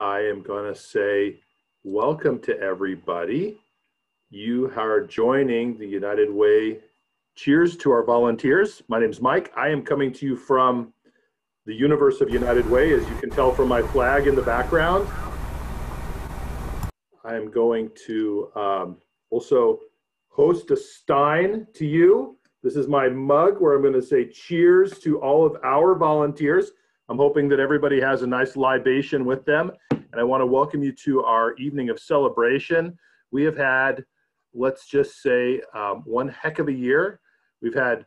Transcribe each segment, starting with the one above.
I am going to say welcome to everybody. You are joining the United Way. Cheers to our volunteers. My name is Mike. I am coming to you from the universe of United Way, as you can tell from my flag in the background. I am going to um, also host a stein to you. This is my mug where I'm going to say cheers to all of our volunteers. I'm hoping that everybody has a nice libation with them. And I want to welcome you to our evening of celebration. We have had, let's just say, um, one heck of a year. We've had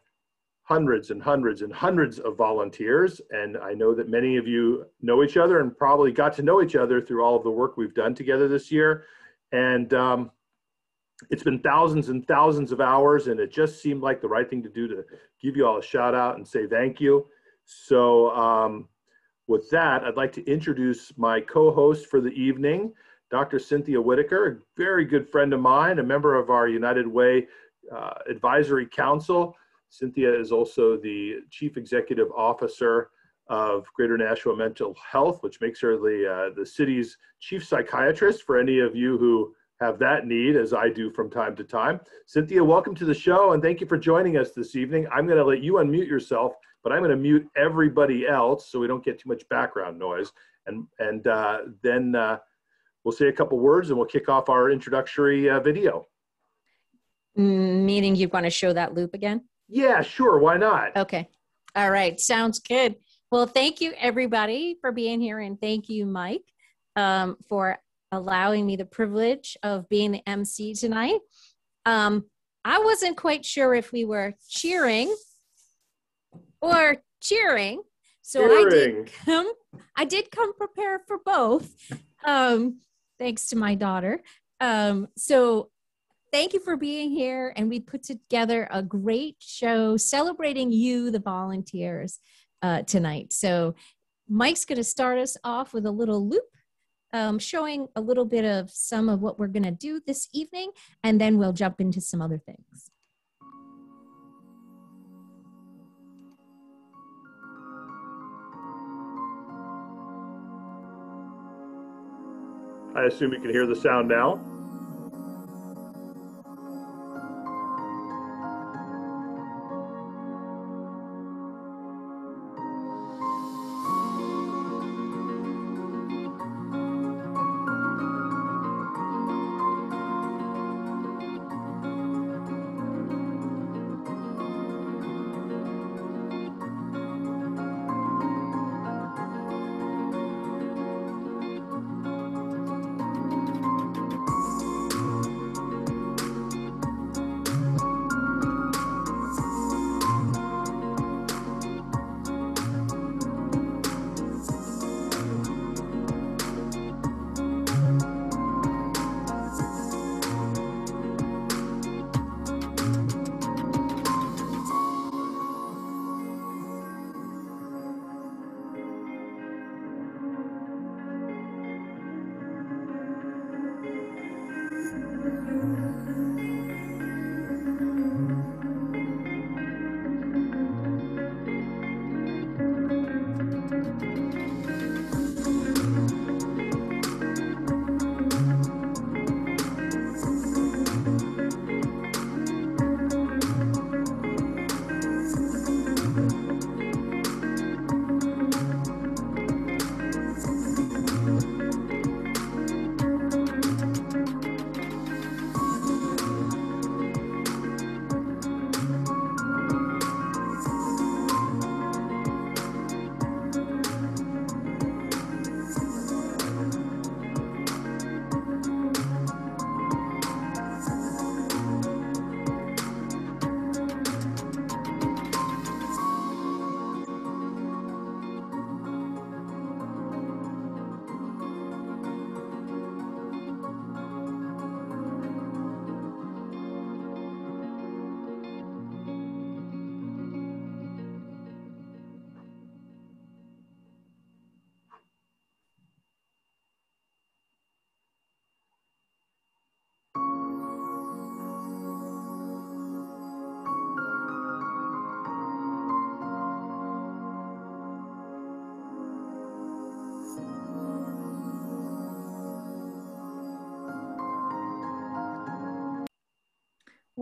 hundreds and hundreds and hundreds of volunteers. And I know that many of you know each other and probably got to know each other through all of the work we've done together this year. And um, it's been thousands and thousands of hours, and it just seemed like the right thing to do to give you all a shout out and say thank you. So, um, with that, I'd like to introduce my co-host for the evening, Dr. Cynthia Whitaker, a very good friend of mine, a member of our United Way uh, Advisory Council. Cynthia is also the Chief Executive Officer of Greater Nashua Mental Health, which makes her the, uh, the city's chief psychiatrist for any of you who have that need, as I do from time to time. Cynthia, welcome to the show and thank you for joining us this evening. I'm going to let you unmute yourself but I'm going to mute everybody else so we don't get too much background noise. And, and uh, then uh, we'll say a couple words and we'll kick off our introductory uh, video. Meaning you want to show that loop again? Yeah, sure. Why not? Okay. All right. Sounds good. Well, thank you everybody for being here. And thank you, Mike, um, for allowing me the privilege of being the MC tonight. Um, I wasn't quite sure if we were cheering or cheering. So cheering. I did come. I did come prepared for both, um, thanks to my daughter. Um, so thank you for being here, and we put together a great show celebrating you, the volunteers, uh, tonight. So Mike's going to start us off with a little loop. Um, showing a little bit of some of what we're going to do this evening, and then we'll jump into some other things. I assume you can hear the sound now.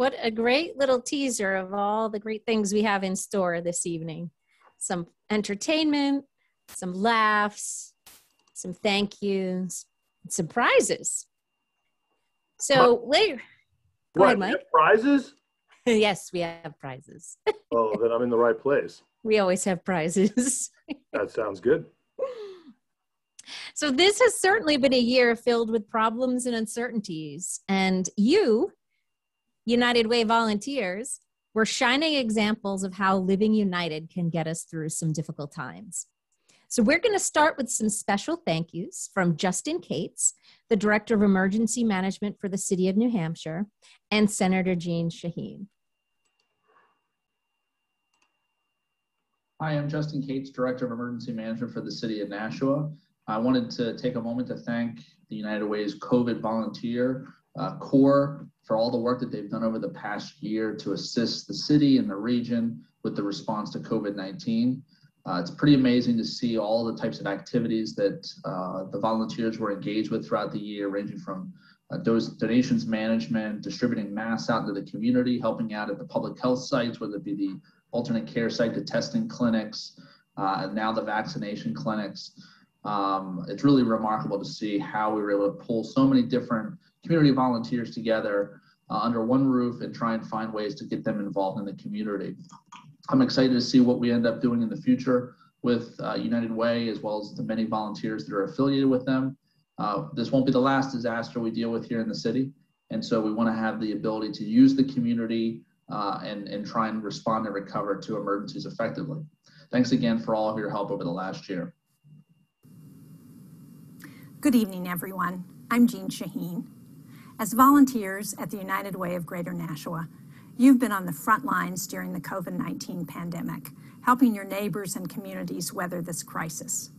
What a great little teaser of all the great things we have in store this evening. Some entertainment, some laughs, some thank yous, some prizes. So what? later. What, ahead, prizes? yes, we have prizes. oh, then I'm in the right place. We always have prizes. that sounds good. So, this has certainly been a year filled with problems and uncertainties. And you, United Way volunteers, were shining examples of how living united can get us through some difficult times. So, we're going to start with some special thank yous from Justin Cates, the Director of Emergency Management for the City of New Hampshire, and Senator Jeanne Shaheen. Hi, I'm Justin Cates, Director of Emergency Management for the City of Nashua. I wanted to take a moment to thank the United Way's COVID volunteer uh, Corps for all the work that they've done over the past year to assist the city and the region with the response to COVID 19. Uh, it's pretty amazing to see all the types of activities that uh, the volunteers were engaged with throughout the year, ranging from uh, donations management, distributing masks out into the community, helping out at the public health sites, whether it be the alternate care site, the testing clinics, uh, and now the vaccination clinics. Um, it's really remarkable to see how we were able to pull so many different community volunteers together uh, under one roof and try and find ways to get them involved in the community. I'm excited to see what we end up doing in the future with uh, United Way, as well as the many volunteers that are affiliated with them. Uh, this won't be the last disaster we deal with here in the city. And so we want to have the ability to use the community uh, and, and try and respond and recover to emergencies effectively. Thanks again for all of your help over the last year. Good evening, everyone. I'm Jeanne Shaheen. As volunteers at the United Way of Greater Nashua, you've been on the front lines during the COVID 19 pandemic, helping your neighbors and communities weather this crisis.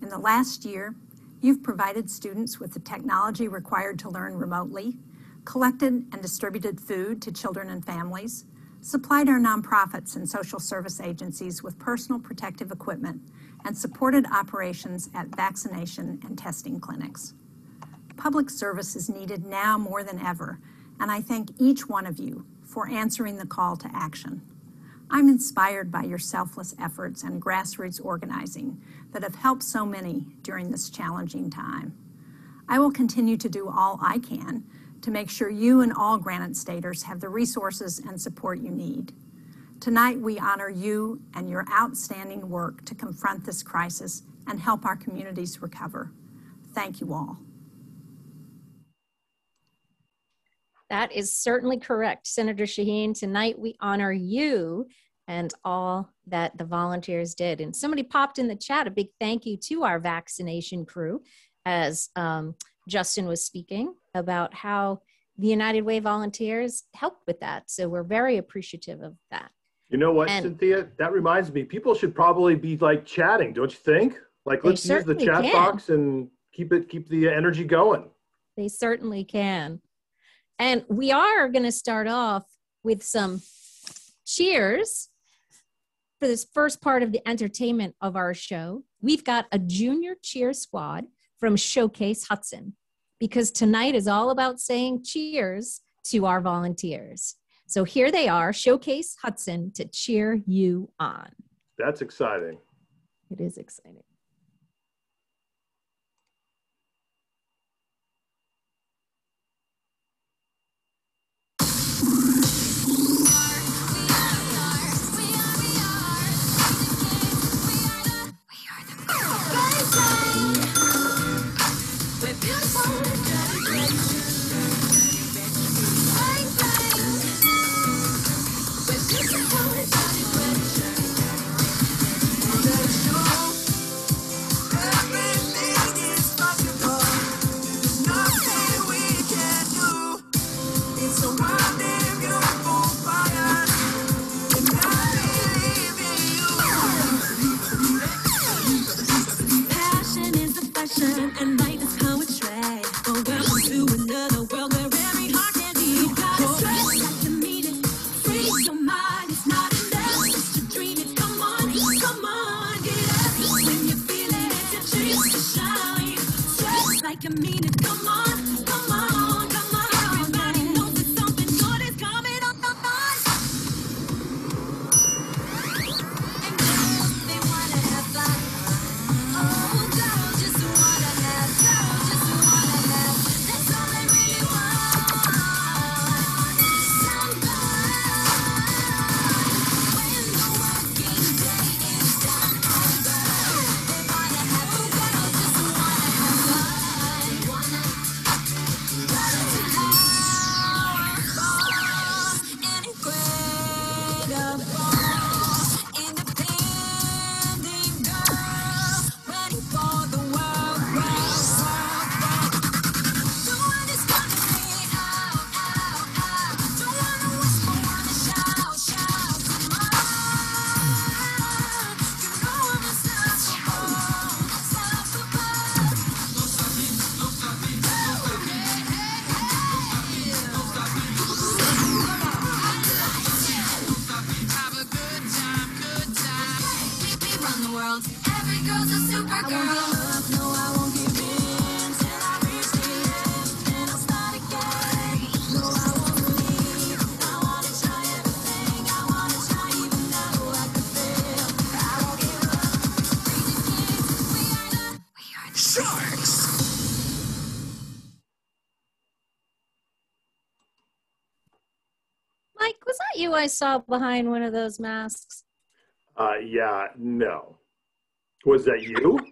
In the last year, you've provided students with the technology required to learn remotely, collected and distributed food to children and families, supplied our nonprofits and social service agencies with personal protective equipment and supported operations at vaccination and testing clinics. Public service is needed now more than ever, and I thank each one of you for answering the call to action. I'm inspired by your selfless efforts and grassroots organizing that have helped so many during this challenging time. I will continue to do all I can to make sure you and all Granite Staters have the resources and support you need. Tonight, we honor you and your outstanding work to confront this crisis and help our communities recover. Thank you all. That is certainly correct, Senator Shaheen. Tonight, we honor you and all that the volunteers did. And somebody popped in the chat a big thank you to our vaccination crew as um, Justin was speaking about how the United Way volunteers helped with that. So we're very appreciative of that. You know what, and, Cynthia? That reminds me, people should probably be like chatting, don't you think? Like let's use the chat can. box and keep it keep the energy going. They certainly can. And we are going to start off with some cheers for this first part of the entertainment of our show. We've got a junior cheer squad from Showcase Hudson because tonight is all about saying cheers to our volunteers. So here they are, Showcase Hudson to cheer you on. That's exciting. It is exciting. You I saw behind one of those masks? Uh, yeah, no. Was that you?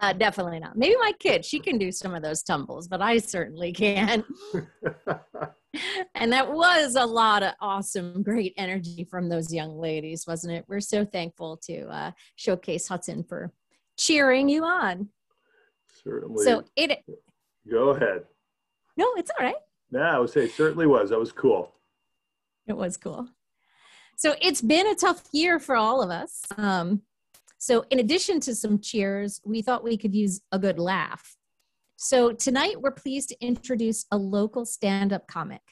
Uh, definitely not. Maybe my kid, she can do some of those tumbles, but I certainly can. and that was a lot of awesome, great energy from those young ladies, wasn't it? We're so thankful to uh, showcase Hudson for cheering you on. certainly. So it, Go ahead. no, it's all right. Yeah, I would say it certainly was. That was cool. It was cool. So it's been a tough year for all of us. Um, so, in addition to some cheers, we thought we could use a good laugh. So, tonight we're pleased to introduce a local stand up comic,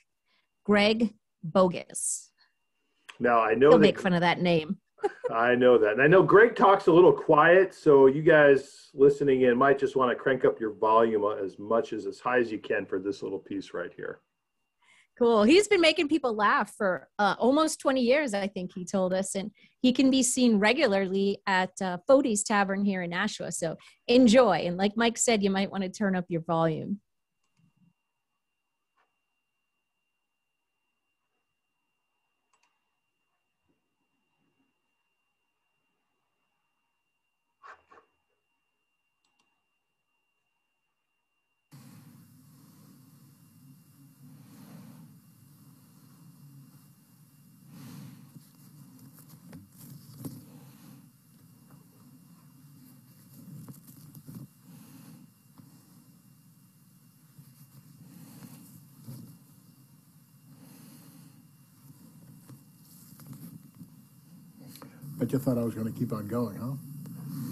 Greg Bogus. Now I know He'll that make fun of that name. I know that. And I know Greg talks a little quiet, so you guys listening in might just want to crank up your volume as much as as high as you can for this little piece right here. Cool. He's been making people laugh for uh, almost 20 years, I think he told us. And he can be seen regularly at uh, Fody's Tavern here in Nashua. So enjoy. And like Mike said, you might want to turn up your volume. You thought I was going to keep on going, huh?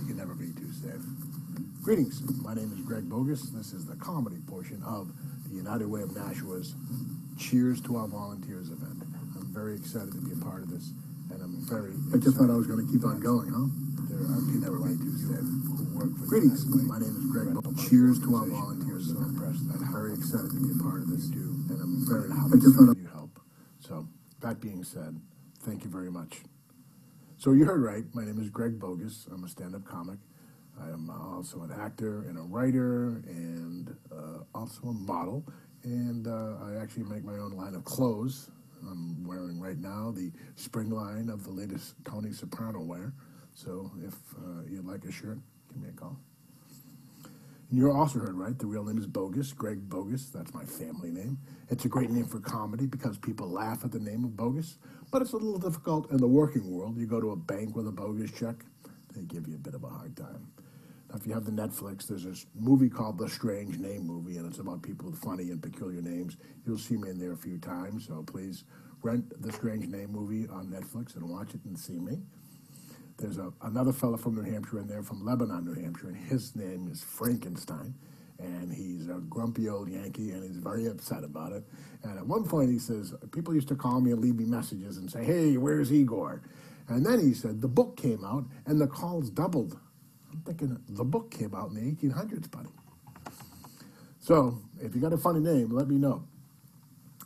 You can never be too safe. Greetings. My name is Greg Bogus. This is the comedy portion of the United Way of Nashua's Cheers to Our Volunteers event. I'm very excited to be a part of this, and I'm very. I just thought I was going to keep on going, huh? There, I can never be too safe. Who work for Greetings. My name is Greg Bogus. Cheers to our volunteers. So impressed. I'm very excited to be a part of this too, and I'm very happy to you help. So, that being said, thank you very much. So you heard right. My name is Greg Bogus. I'm a stand-up comic. I am also an actor and a writer and uh, also a model. And uh, I actually make my own line of clothes. I'm wearing right now the spring line of the latest Tony Soprano wear. So if uh, you'd like a shirt, give me a call. And you also heard right. The real name is Bogus, Greg Bogus. That's my family name. It's a great name for comedy because people laugh at the name of Bogus, but it's a little difficult in the working world. You go to a bank with a bogus check, they give you a bit of a hard time. Now, if you have the Netflix, there's this movie called The Strange Name Movie, and it's about people with funny and peculiar names. You'll see me in there a few times, so please rent The Strange Name Movie on Netflix and watch it and see me. There's a, another fellow from New Hampshire in there, from Lebanon, New Hampshire, and his name is Frankenstein. And he's a grumpy old Yankee, and he's very upset about it. And at one point, he says, People used to call me and leave me messages and say, Hey, where's Igor? And then he said, The book came out, and the calls doubled. I'm thinking, The book came out in the 1800s, buddy. So if you got a funny name, let me know.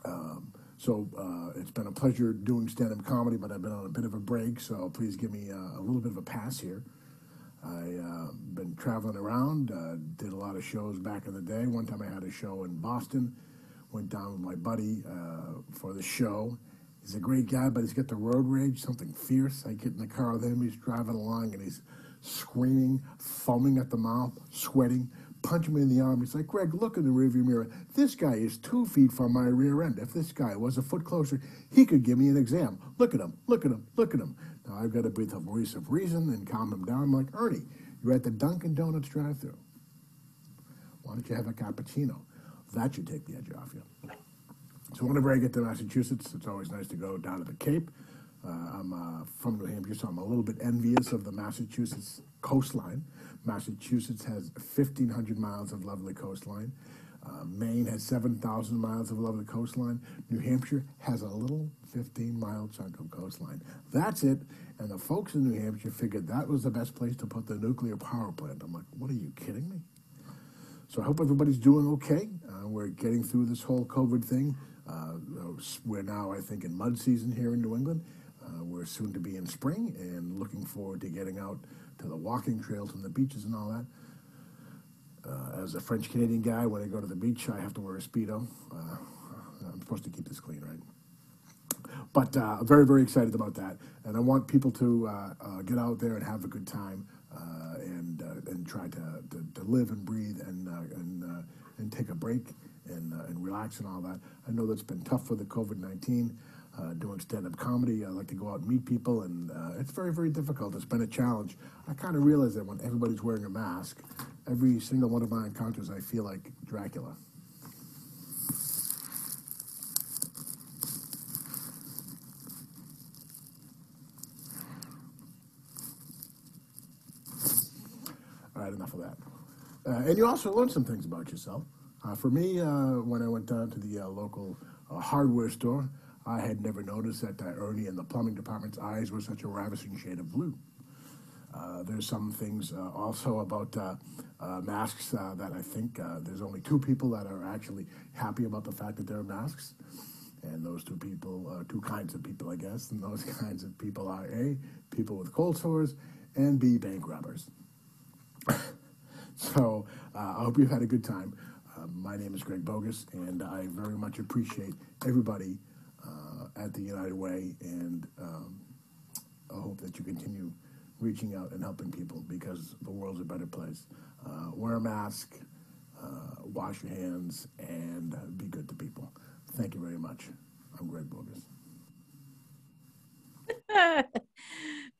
Um, so uh, it's been a pleasure doing stand-up comedy, but I've been on a bit of a break, so please give me uh, a little bit of a pass here. I've uh, been traveling around, uh, did a lot of shows back in the day. One time I had a show in Boston, went down with my buddy uh, for the show. He's a great guy, but he's got the road rage, something fierce. I get in the car with him, he's driving along, and he's screaming, foaming at the mouth, sweating, punching me in the arm. He's like, Greg, look in the rearview mirror. This guy is two feet from my rear end. If this guy was a foot closer, he could give me an exam. Look at him, look at him, look at him. Now I've got to breathe a voice of reason and calm him down. I'm like, Ernie, you're at the Dunkin' Donuts drive through Why don't you have a cappuccino? That should take the edge off you. So whenever I get to Massachusetts, it's always nice to go down to the Cape. Uh, I'm uh, from New Hampshire, so I'm a little bit envious of the Massachusetts coastline. Massachusetts has 1,500 miles of lovely coastline. Uh, Maine has 7,000 miles of lovely coastline. New Hampshire has a little 15 mile chunk of coastline. That's it. And the folks in New Hampshire figured that was the best place to put the nuclear power plant. I'm like, what are you kidding me? So I hope everybody's doing okay. Uh, we're getting through this whole COVID thing. Uh, we're now, I think, in mud season here in New England. Uh, we're soon to be in spring and looking forward to getting out to the walking trails and the beaches and all that. Uh, as a French Canadian guy, when I go to the beach, I have to wear a Speedo. Uh, I'm supposed to keep this clean, right? But uh, very, very excited about that. And I want people to uh, uh, get out there and have a good time uh, and, and try to, to, to live and breathe and, and, and take a break and, and relax and all that. I know that's been tough for the COVID 19. Uh, doing stand-up comedy, I like to go out and meet people, and uh, it's very, very difficult. It's been a challenge. I kind of realize that when everybody's wearing a mask, every single one of my encounters, I feel like Dracula. All right, enough of that. Uh, and you also learn some things about yourself. Uh, for me, uh, when I went down to the uh, local uh, hardware store, I had never noticed that uh, Ernie in the plumbing department's eyes were such a ravishing shade of blue. Uh, there's some things uh, also about uh, masks that I think there's only two people that are actually happy about the fact that there are masks. And those two people, uh, two kinds of people, I guess, and those kinds of people are A, people with cold sores, and B, bank robbers. so uh, I hope you've had a good time. Uh, my name is Greg Bogus, and I very much appreciate everybody uh, at the United Way, and um, I hope that you continue reaching out and helping people because the world's a better place. Uh, wear a mask, uh, wash your hands, and be good to people. Thank you very much. I'm Greg Bogus.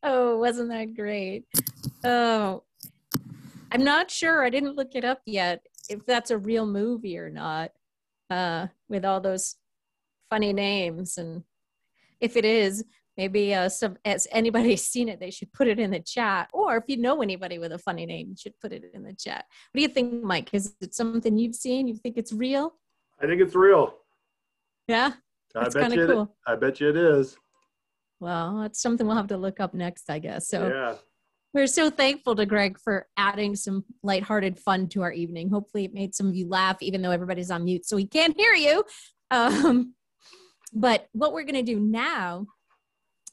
oh, wasn't that great? Oh, I'm not sure. I didn't look it up yet if that's a real movie or not, uh, with all those funny names. And if it is, maybe uh, some as anybody's seen it, they should put it in the chat. Or if you know anybody with a funny name, you should put it in the chat. What do you think, Mike? Is it something you've seen? You think it's real? I think it's real. Yeah, I That's bet kinda you. It, cool. I bet you it is. well, that's something we'll have to look up next, I guess. So. yeah. We're so thankful to Greg for adding some lighthearted fun to our evening. Hopefully, it made some of you laugh, even though everybody's on mute, so we can't hear you. Um, but what we're going to do now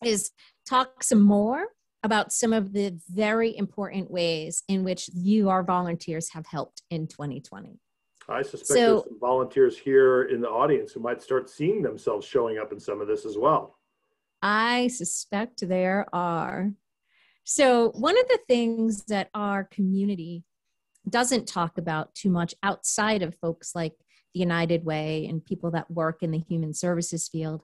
is talk some more about some of the very important ways in which you, our volunteers, have helped in 2020. I suspect So- there's some volunteers here in the audience who might start seeing themselves showing up in some of this as well. I suspect there are. So, one of the things that our community doesn't talk about too much outside of folks like the United Way and people that work in the human services field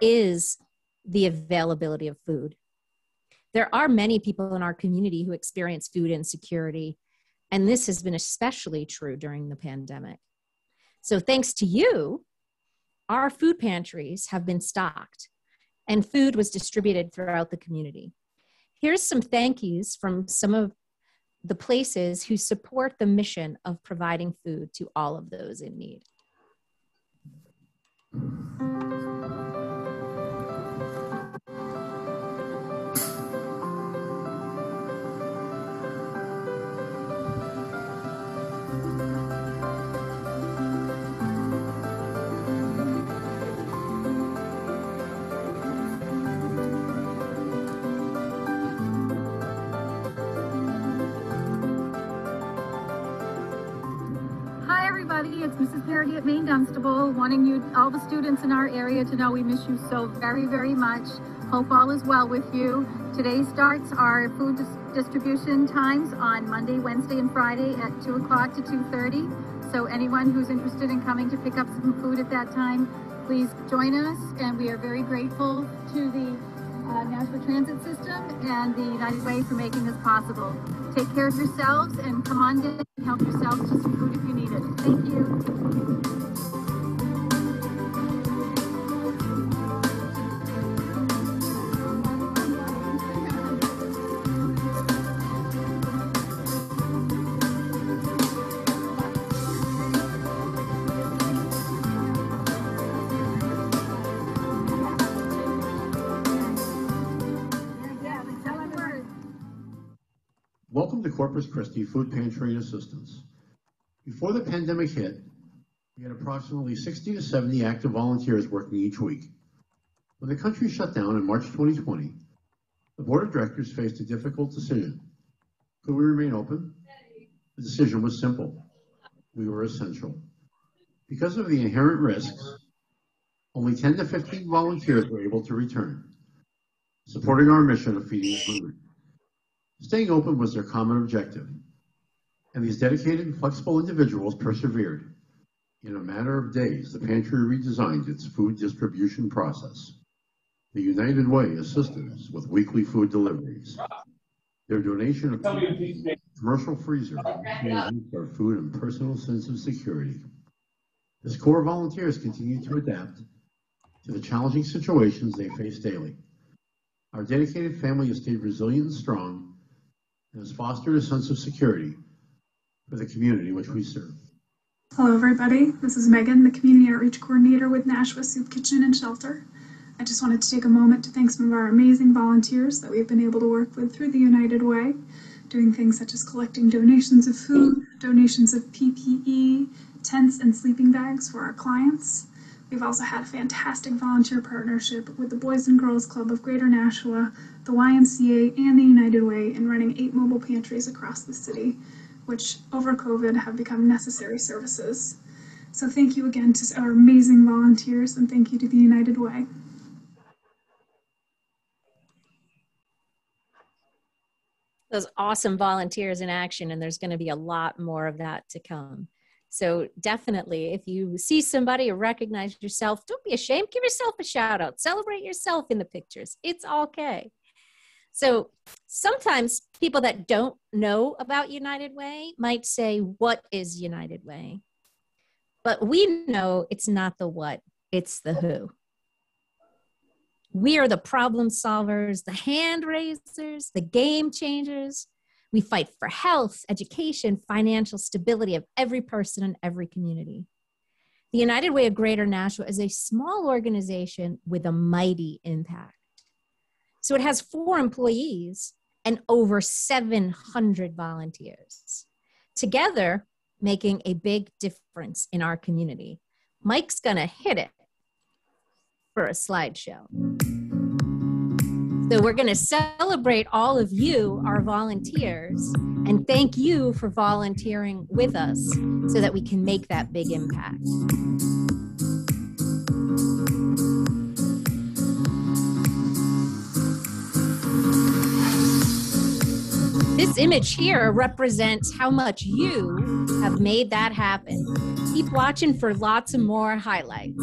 is the availability of food. There are many people in our community who experience food insecurity, and this has been especially true during the pandemic. So, thanks to you, our food pantries have been stocked and food was distributed throughout the community. Here's some thank yous from some of the places who support the mission of providing food to all of those in need. Everybody. It's Mrs. Parody at Main Dunstable, wanting you, all the students in our area, to know we miss you so very, very much. Hope all is well with you. Today starts our food dis- distribution times on Monday, Wednesday, and Friday at 2 o'clock to 2.30. So anyone who's interested in coming to pick up some food at that time, please join us. And we are very grateful to the uh, Transit System and the United Way for making this possible. Take care of yourselves and come on in and help yourselves to some food if you need it. Thank you. Corpus Christi Food Pantry and Assistance. Before the pandemic hit, we had approximately 60 to 70 active volunteers working each week. When the country shut down in March 2020, the board of directors faced a difficult decision. Could we remain open? The decision was simple. we were essential. Because of the inherent risks, only 10 to 15 volunteers were able to return, supporting our mission of feeding the hungry. Staying open was their common objective, and these dedicated, and flexible individuals persevered. In a matter of days, the pantry redesigned its food distribution process. The United Way assisted us with weekly food deliveries. Their donation of commercial freezer enhanced our food and personal sense of security. As Corps of volunteers continue to adapt to the challenging situations they face daily. Our dedicated family has stayed resilient and strong and has fostered a sense of security for the community which we serve. Hello, everybody. This is Megan, the Community Outreach Coordinator with Nashua Soup Kitchen and Shelter. I just wanted to take a moment to thank some of our amazing volunteers that we've been able to work with through the United Way, doing things such as collecting donations of food, donations of PPE, tents, and sleeping bags for our clients. We've also had a fantastic volunteer partnership with the Boys and Girls Club of Greater Nashua, the YMCA, and the United Way in running eight mobile pantries across the city, which over COVID have become necessary services. So thank you again to our amazing volunteers and thank you to the United Way. Those awesome volunteers in action, and there's going to be a lot more of that to come. So definitely, if you see somebody or recognize yourself, don't be ashamed. Give yourself a shout out. Celebrate yourself in the pictures. It's okay. So sometimes people that don't know about United Way might say, What is United Way? But we know it's not the what, it's the who. We are the problem solvers, the hand raisers, the game changers. We fight for health, education, financial stability of every person in every community. The United Way of Greater Nashua is a small organization with a mighty impact. So it has four employees and over 700 volunteers, together making a big difference in our community. Mike's gonna hit it for a slideshow. So we're gonna celebrate all of you, our volunteers, and thank you for volunteering with us so that we can make that big impact. This image here represents how much you have made that happen. Keep watching for lots of more highlights.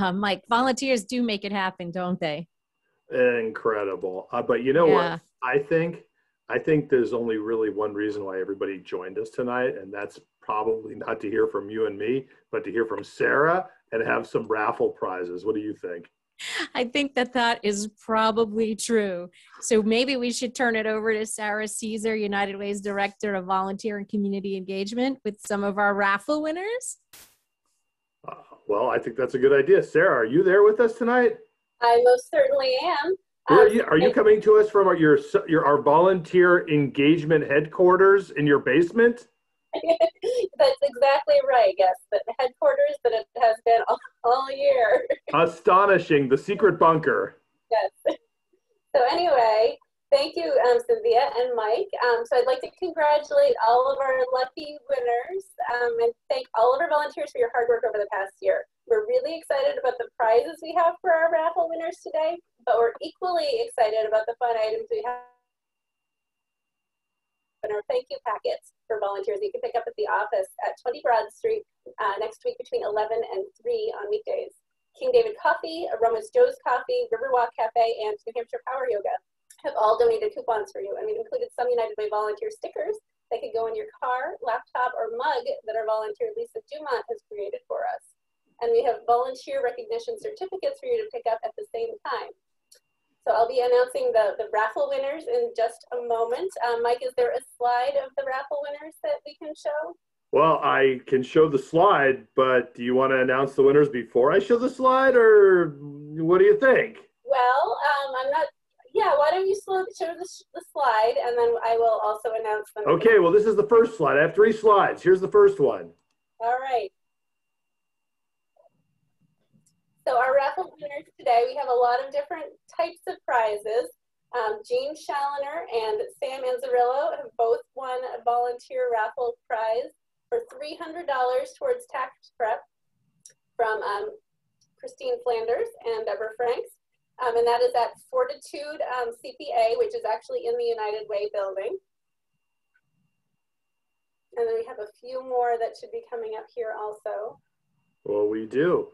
Uh, Mike, volunteers do make it happen, don't they? Incredible. Uh, but you know Yeah. what? I think I think there's only really one reason why everybody joined us tonight, and that's probably not to hear from you and me, but to hear from Sarah and have some raffle prizes. What do you think? I think that that is probably true. So maybe we should turn it over to Sarah Caesar, United Way's Director of Volunteer and Community Engagement, with some of our raffle winners. Well, I think that's a good idea. Sarah, are you there with us tonight? I most certainly am. Are you, are you coming to us from our, your your our volunteer engagement headquarters in your basement? That's exactly right. Yes, the headquarters that it has been all, all year. Astonishing, the secret bunker. yes. So anyway, thank you, um, Cynthia and Mike. Um, so I'd like to congratulate all of our lucky winners um, and thank all of our volunteers for your hard work over the past year. We're really excited about the prizes we have for our raffle winners today, but we're equally excited about the fun items we have in our thank you packets for volunteers you can pick up at the office at 20 Broad Street uh, next week between 11 and 3 on weekdays. King David Coffee, Aroma's Joe's Coffee, Riverwalk Cafe, and New Hampshire Power Yoga have all donated coupons for you. And we've included some United Way volunteer stickers that could go in your car, laptop, or mug that our volunteer Lisa Dumont has created for us. And we have volunteer recognition certificates for you to pick up at the same time. So I'll be announcing the, the raffle winners in just a moment. Um, Mike, is there a slide of the raffle winners that we can show? Well, I can show the slide, but do you want to announce the winners before I show the slide, or what do you think? Well, um, I'm not, yeah, why don't you slow, show the, the slide and then I will also announce them. Okay, well, this is the first slide. I have three slides. Here's the first one. All right. So our raffle winners today, we have a lot of different types of prizes. Um, Jean Challoner and Sam Anzarillo have both won a volunteer raffle prize for $300 towards tax prep from um, Christine Flanders and Deborah Franks. Um, and that is at Fortitude um, CPA, which is actually in the United Way building. And then we have a few more that should be coming up here also. Well, we do.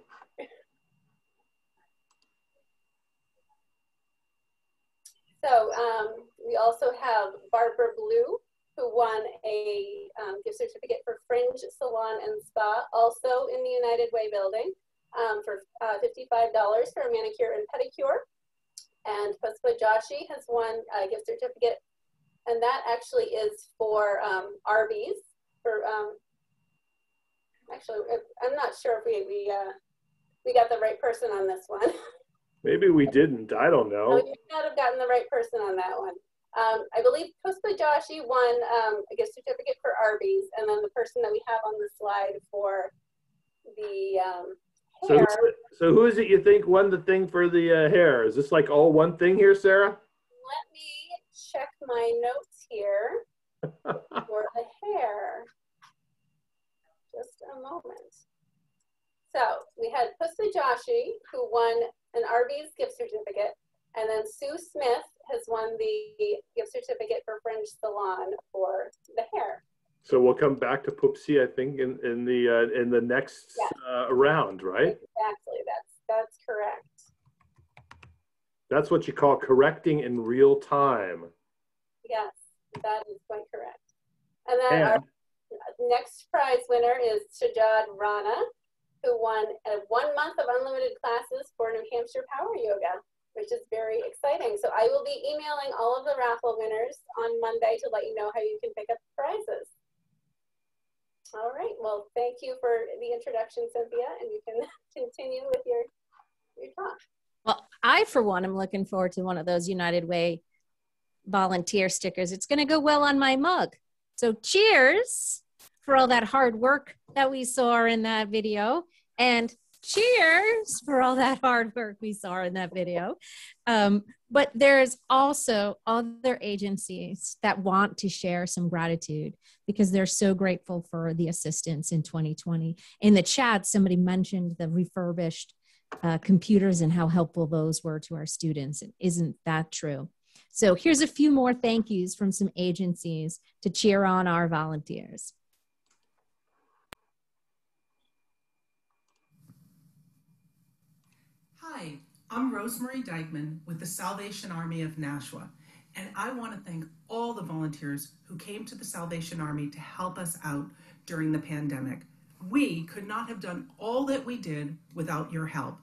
So um, we also have Barbara Blue, who won a um, gift certificate for Fringe Salon and Spa, also in the United Way building, um, for uh, $55 for a manicure and pedicure. And Puspa Joshi has won a gift certificate, and that actually is for um, Arby's. For um, actually, I'm not sure if we we uh, we got the right person on this one. Maybe we didn't. I don't No, know. you may not have gotten the right person on that one. Um, I believe Puspa Joshi won um, a gift certificate for Arby's, and then the person that we have on the slide for the um, So, so who is it you think won the thing for the uh, hair? Is this like all one thing here, Sarah? Let me check my notes here for the hair. Just a moment. So we had Puspa Joshi, who won an Arby's gift certificate, and then Sue Smith has won the gift certificate for Fringe Salon for the hair. So we'll come back to Poopsie, I think, in, in the uh, in the next Yes. uh, round, right? Exactly, that's that's correct. That's what you call correcting in real time. Yes, that is quite correct. And then our next prize winner is Shajad Rana, who won a one month of unlimited classes for New Hampshire Power Yoga, which is very exciting. So I will be emailing all of the raffle winners on Monday to let you know how you can pick up the prizes. All right, well, thank you for the introduction, Cynthia, and you can continue with your, your talk. Well, I, for one, am looking forward to one of those United Way volunteer stickers. It's going to go well on my mug. So, cheers for all that hard work that we saw in that video. And cheers for all that hard work we saw in that video. Um, but there's also other agencies that want to share some gratitude because they're so grateful for the assistance in 2020. In the chat, somebody mentioned the refurbished uh, computers and how helpful those were to our students. And isn't that true? So here's a few more thank yous from some agencies to cheer on our volunteers. I'm Rosemary Dykeman with the Salvation Army of Nashua, and I want to thank all the volunteers who came to the Salvation Army to help us out during the pandemic. We could not have done all that we did without your help.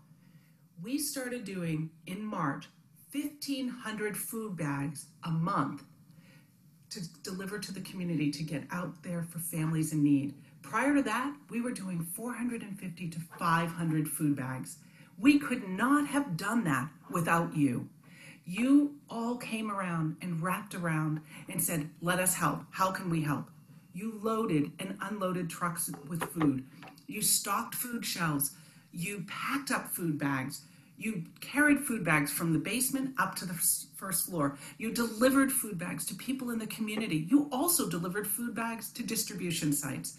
We started doing in March 1,500 food bags a month to deliver to the community to get out there for families in need. Prior to that, we were doing 450 to 500 food bags. We could not have done that without you. You all came around and wrapped around and said, Let us help. How can we help? You loaded and unloaded trucks with food. You stocked food shelves. You packed up food bags. You carried food bags from the basement up to the first floor. You delivered food bags to people in the community. You also delivered food bags to distribution sites.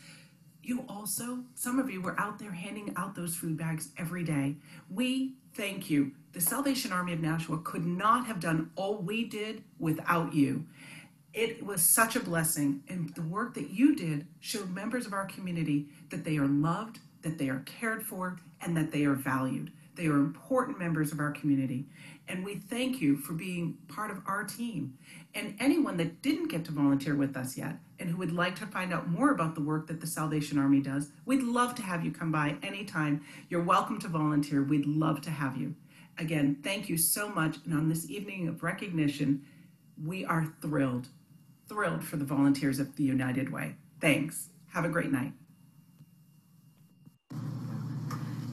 You also, some of you were out there handing out those food bags every day. We thank you. The Salvation Army of Nashua could not have done all we did without you. It was such a blessing, and the work that you did showed members of our community that they are loved, that they are cared for, and that they are valued. They are important members of our community. And we thank you for being part of our team. And anyone that didn't get to volunteer with us yet and who would like to find out more about the work that the Salvation Army does, we'd love to have you come by anytime. You're welcome to volunteer. We'd love to have you. Again, thank you so much. And on this evening of recognition, we are thrilled, thrilled for the volunteers of the United Way. Thanks. Have a great night.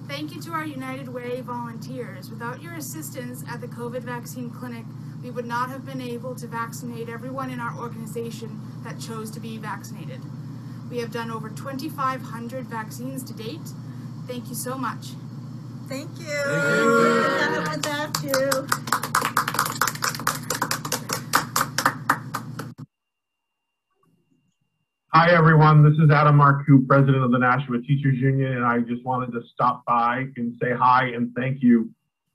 Thank you to our United Way volunteers. Without your assistance at the COVID vaccine clinic, we would not have been able to vaccinate everyone in our organization that chose to be vaccinated. We have done over 2,500 vaccines to date. Thank you so much. Thank you. Thank you. Without you. Hi, everyone. This is Adam Marcoux, president of the Nashua Teachers Union, and I just wanted to stop by and say hi and thank you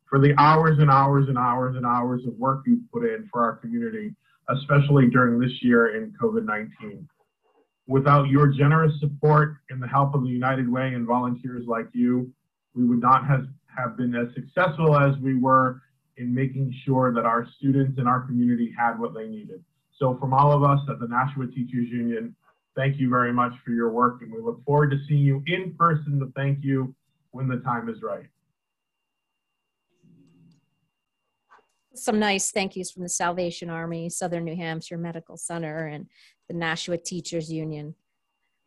for the hours and hours and hours and hours of work you've put in for our community, especially during this year in COVID 19. Without your generous support and the help of the United Way and volunteers like you, we would not have, have been as successful as we were in making sure that our students and our community had what they needed. So, from all of us at the Nashua Teachers Union, thank you very much for your work, and we look forward to seeing you in person to thank you when the time is right. Some nice thank yous from the Salvation Army, Southern New Hampshire Medical Center, and the Nashua Teachers Union.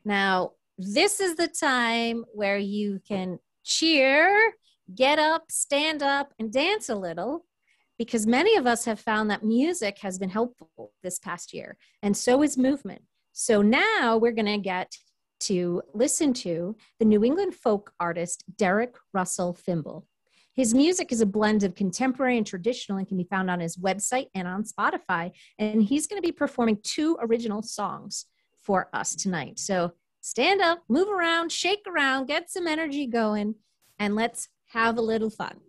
Now, this is the time where you can cheer, get up, stand up, and dance a little because many of us have found that music has been helpful this past year, and so is movement. So now we're going to get to listen to the New England folk artist Derek Russell Fimble. His music is a blend of contemporary and traditional and can be found on his website and on Spotify. And he's going to be performing two original songs for us tonight. So stand up, move around, shake around, get some energy going, and let's have a little fun.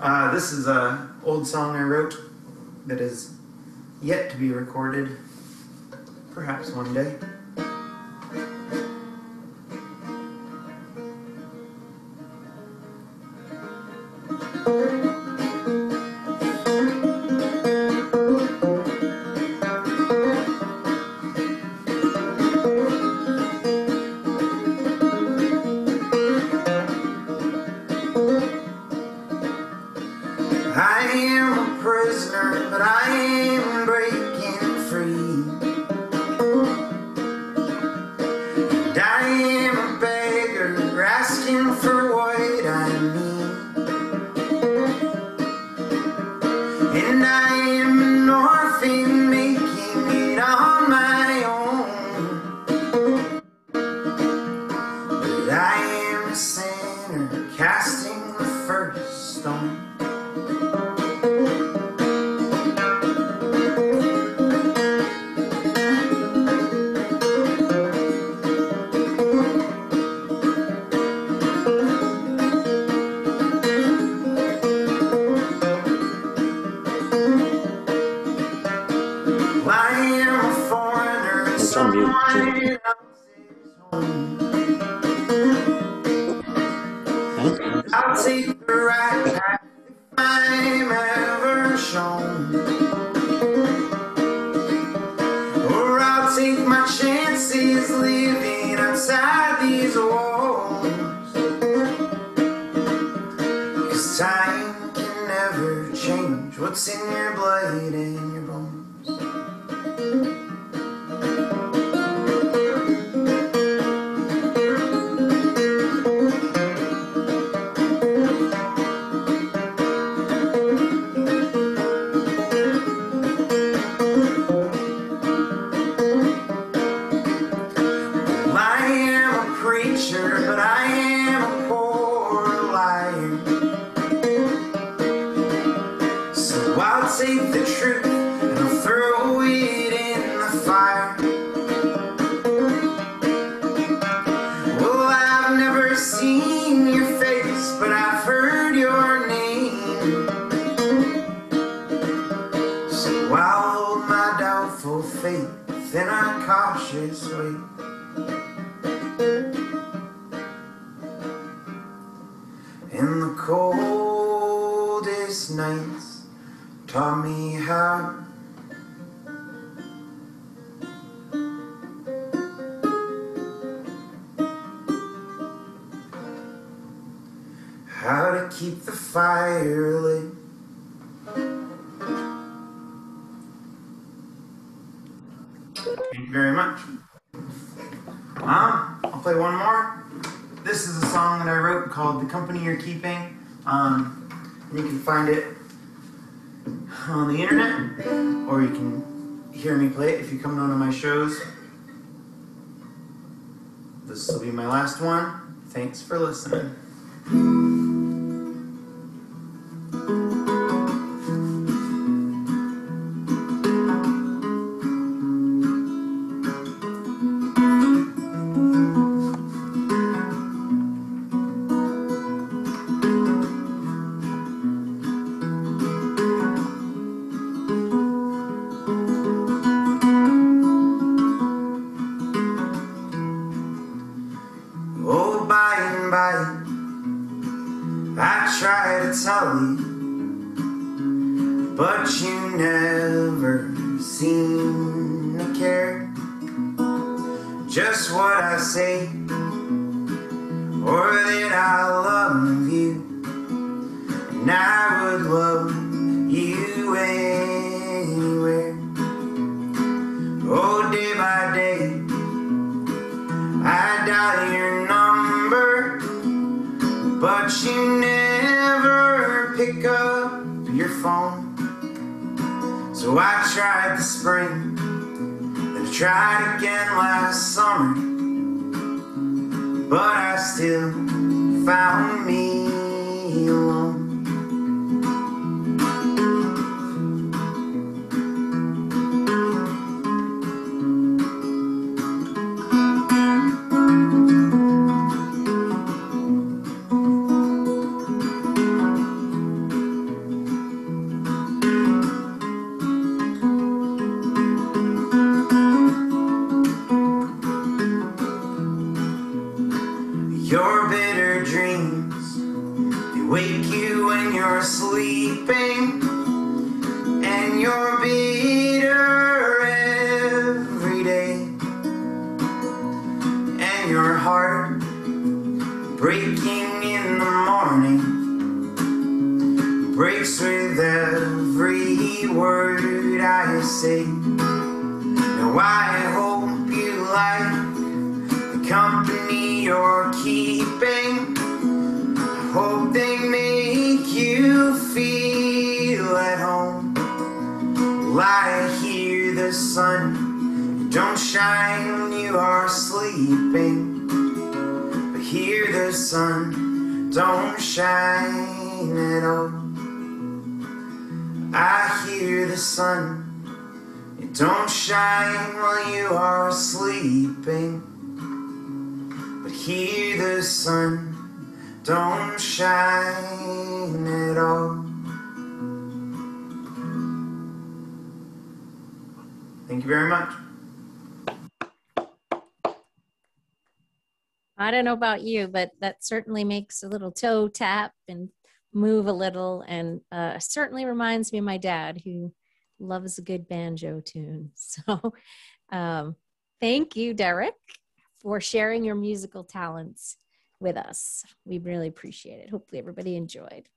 Uh, this is a old song I wrote that is yet to be recorded, perhaps one day. truth and throw it my last one. Thanks for listening. So I tried the spring, and I tried again last summer, but I still found me alone. shine at all. Thank you very much. I don't know about you, but that certainly makes a little toe tap and move a little, and uh, certainly reminds me of my dad, who loves a good banjo tune. So, um, thank you, Derek, for sharing your musical talents with us. We really appreciate it. Hopefully, everybody enjoyed.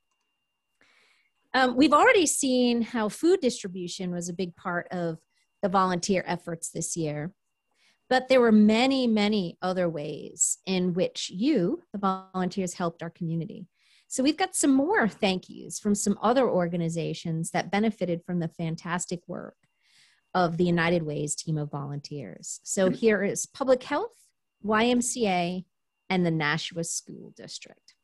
Um, we've already seen how food distribution was a big part of the volunteer efforts this year. But there were many, many other ways in which you, the volunteers, helped our community. So we've got some more thank yous from some other organizations that benefited from the fantastic work of the United Ways team of volunteers. So here is Public Health, YMCA, and the Nashua School District.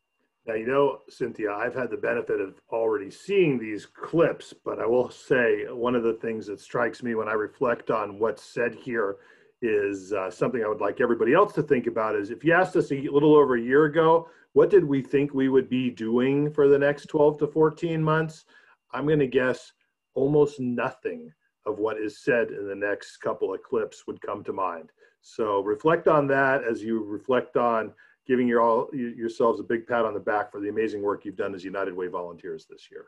Now, you know, Cynthia, I've had the benefit of already seeing these clips, but I will say one of the things that strikes me when I reflect on what's said here is uh, something I would like everybody else to think about is if you asked us a little over a year ago, what did we think we would be doing for the next 12 to 14 months? I'm going to guess almost nothing of what is said in the next couple of clips would come to mind. So reflect on that as you reflect on giving your all, yourselves a big pat on the back for the amazing work you've done as United Way volunteers this year.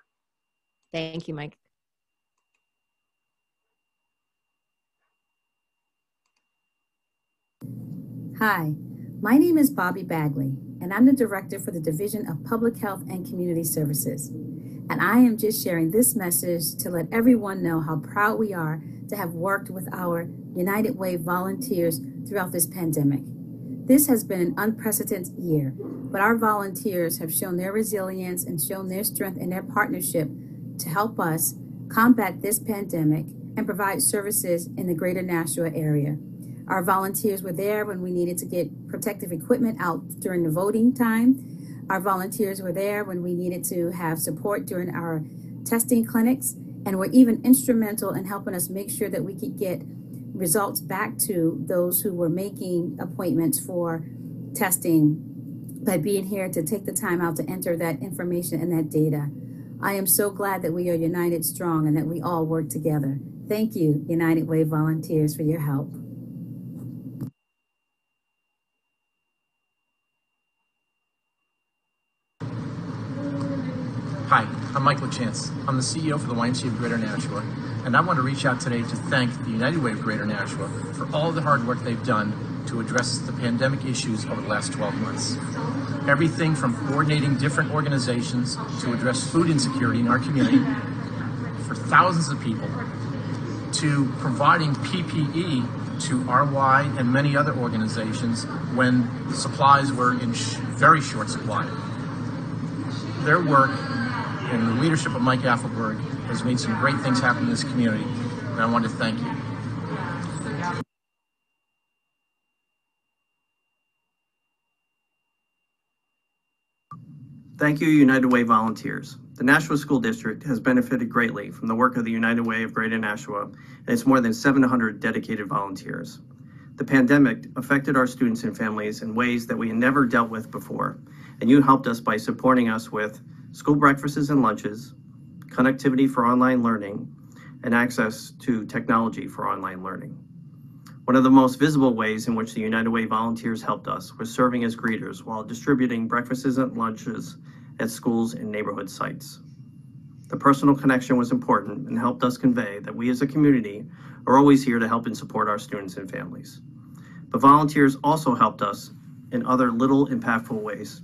Thank you, Mike. Hi, my name is Bobbie Bagley, and I'm the Director for the Division of Public Health and Community Services. And I am just sharing this message to let everyone know how proud we are to have worked with our United Way volunteers throughout this pandemic. This has been an unprecedented year, but our volunteers have shown their resilience and shown their strength in their partnership to help us combat this pandemic and provide services in the greater Nashua area. Our volunteers were there when we needed to get protective equipment out during the voting time. Our volunteers were there when we needed to have support during our testing clinics and were even instrumental in helping us make sure that we could get results back to those who were making appointments for testing by being here to take the time out to enter that information and that data. I am so glad that we are united strong and that we all work together. Thank you, United Way volunteers, for your help. Hi, I'm Michael Chance. I'm the CEO for the YMCA of Greater Nashua, and I want to reach out today to thank the United Way of Greater Nashua for all the hard work they've done to address the pandemic issues over the last 12 months. Everything from coordinating different organizations to address food insecurity in our community for thousands of people to providing PPE to RY and many other organizations when supplies were in sh very short supply. Their work and the leadership of Mike Apfelberg has made some great things happen in this community, and I want to thank you. Thank you, United Way volunteers. The Nashua School District has benefited greatly from the work of the United Way of Greater Nashua and its more than 700 dedicated volunteers. The pandemic affected our students and families in ways that we had never dealt with before, and you helped us by supporting us with school breakfasts and lunches, connectivity for online learning, and access to technology for online learning. One of the most visible ways in which the United Way volunteers helped us was serving as greeters while distributing breakfasts and lunches at schools and neighborhood sites. The personal connection was important and helped us convey that we as a community are always here to help and support our students and families. But volunteers also helped us in other little impactful ways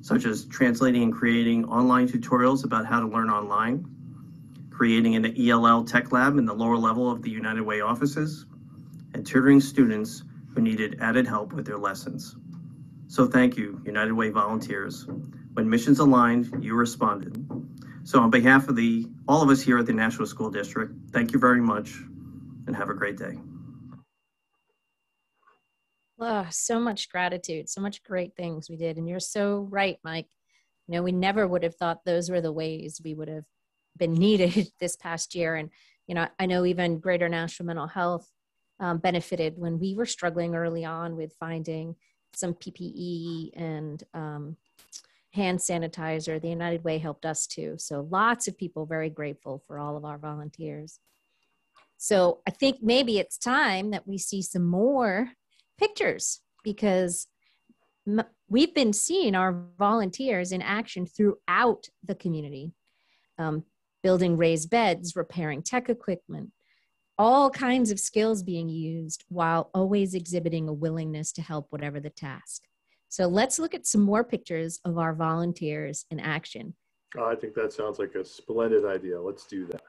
such as translating and creating online tutorials about how to learn online, creating an ELL tech lab in the lower level of the United Way offices, and tutoring students who needed added help with their lessons. So thank you, United Way volunteers. When missions aligned, you responded. So on behalf of the all of us here at the Nashua School District, thank you very much and have a great day. Oh, so much gratitude, so much great things we did. And you're so right, Mike. You know, we never would have thought those were the ways we would have been needed this past year. And, you know, I know even Greater Nashua Mental Health um, benefited when we were struggling early on with finding some PPE and um, hand sanitizer. The United Way helped us too. So lots of people very grateful for all of our volunteers. So I think maybe it's time that we see some more pictures because we've been seeing our volunteers in action throughout the community, um, building raised beds, repairing tech equipment, all kinds of skills being used while always exhibiting a willingness to help whatever the task. So let's look at some more pictures of our volunteers in action. Oh, I think that sounds like a splendid idea. Let's do that.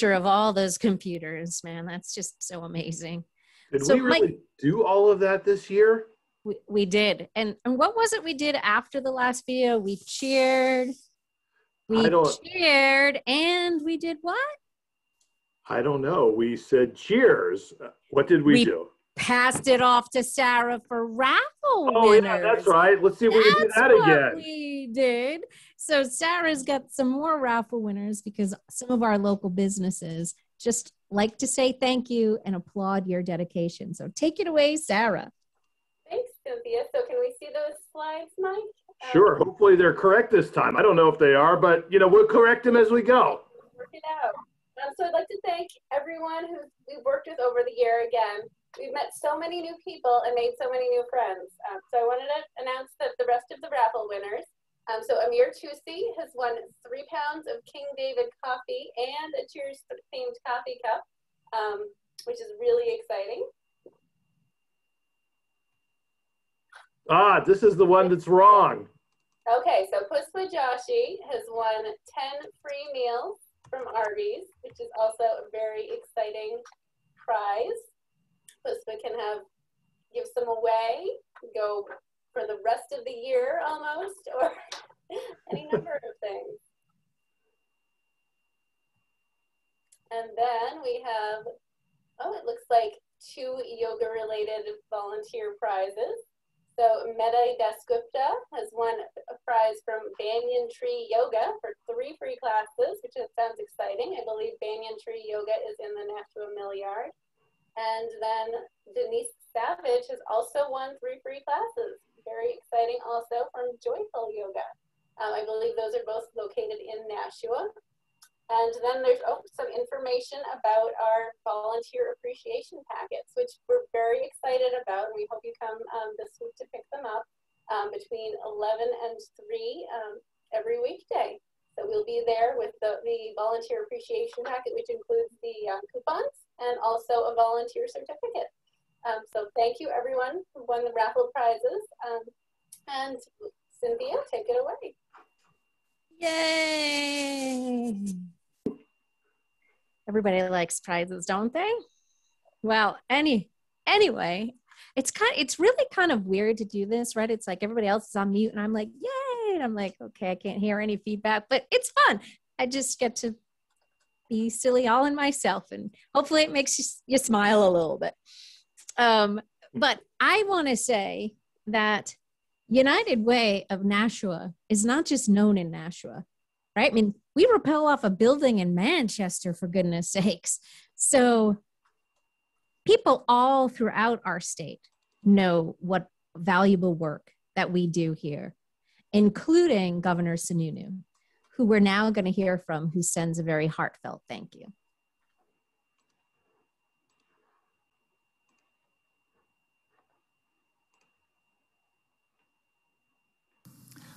Picture of all those computers, man. That's just so amazing. Did So, we really Mike- do all of that this year? We, we did. And, and what was it we did after the last video? We cheered. We cheered and we did what? I don't know. We said cheers. What did we, We do? Passed it off to Sarah for raffle Oh winners. yeah, that's right. Let's see if we can do That's that what again. we did. So Sarah's got some more raffle winners because some of our local businesses just like to say thank you and applaud your dedication. So take it away, Sarah. Thanks, Cynthia. So can we see those slides, Mike? Um, Sure. Hopefully they're correct this time. I don't know if they are, but you know we'll correct them as we go. Work it out. Um, so I'd like to thank everyone who we've worked with over the year again. We've met so many new people and made so many new friends. Um, so I wanted to announce that the rest of the raffle winners, Um, so Amir Tusi has won three pounds of King David coffee and a Cheers themed coffee cup, um, which is really exciting. Ah, this is the one that's wrong. Okay, so Puspa Joshi has won 10 free meals from Arby's, which is also a very exciting prize. Puspa can have give some away, go for the rest of the year almost, or any number of things. And then we have, oh, it looks like two yoga related volunteer prizes. So Meta Dasgupta has won a prize from Banyan Tree Yoga for three free classes, which sounds exciting. I believe Banyan Tree Yoga is in the Nashua Mill Yard. And then Denise Savage has also won three free classes. Very exciting also from Joyful Yoga. Um, I believe those are both located in Nashua. And then there's oh, some information about our volunteer appreciation packets, which we're very excited about. And we hope you come um, this week to pick them up um, between 11 and 3 um, every weekday. So we'll be there with the, the volunteer appreciation packet, which includes the um, coupons and also a volunteer certificate. Um, so thank you everyone who won the raffle prizes. Um, and Cynthia, take it away. Yay! Everybody likes prizes, don't they? Well, any anyway, it's kind it's really kind of weird to do this, right? It's like everybody else is on mute and I'm like, yay. And I'm like, okay, I can't hear any feedback, but it's fun. I just get to be silly all in myself and hopefully it makes you, you smile a little bit. Um, but I want to say that United Way of Nashua is not just known in Nashua, right? I mean, we rappel off a building in Manchester, for goodness sakes. So people all throughout our state know what valuable work that we do here, including Governor Sununu, who we're now going to hear from, who sends a very heartfelt thank you.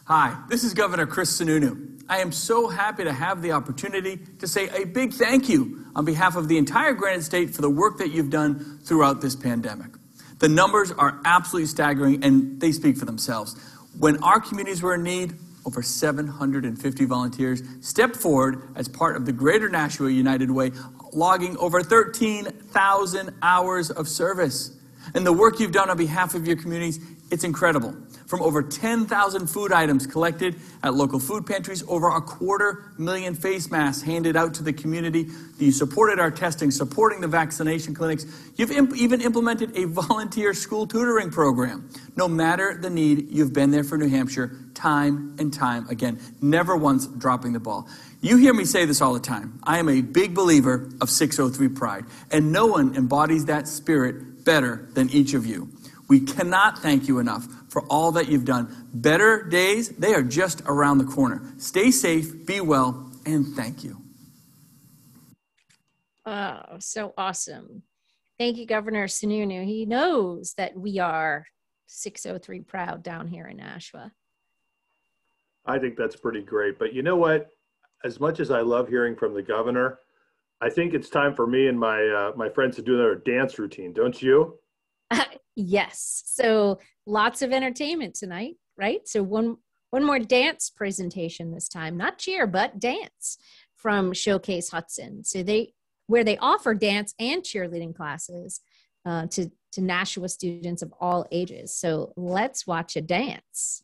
Hi, this is Governor Chris Sununu. I am so happy to have the opportunity to say a big thank you on behalf of the entire Granite State for the work that you've done throughout this pandemic. The numbers are absolutely staggering and they speak for themselves. When our communities were in need, over 750 volunteers stepped forward as part of the Greater Nashua United Way, logging over 13,000 hours of service. And the work you've done on behalf of your communities, it's incredible from over 10,000 food items collected at local food pantries, over a quarter million face masks handed out to the community. You supported our testing, supporting the vaccination clinics. You've imp- even implemented a volunteer school tutoring program. No matter the need, you've been there for New Hampshire time and time again, never once dropping the ball. You hear me say this all the time. I am a big believer of 603 Pride, and no one embodies that spirit better than each of you. We cannot thank you enough for all that you've done. Better days, they are just around the corner. Stay safe, be well, and thank you. Oh, so awesome. Thank you, Governor Sununu. He knows that we are 603 proud down here in Nashua. I think that's pretty great. But you know what? As much as I love hearing from the governor, I think it's time for me and my uh, my friends to do their dance routine, don't you? yes. So lots of entertainment tonight, right? So one one more dance presentation this time, not cheer, but dance from Showcase Hudson. So they where they offer dance and cheerleading classes uh, to to Nashua students of all ages. So let's watch a dance.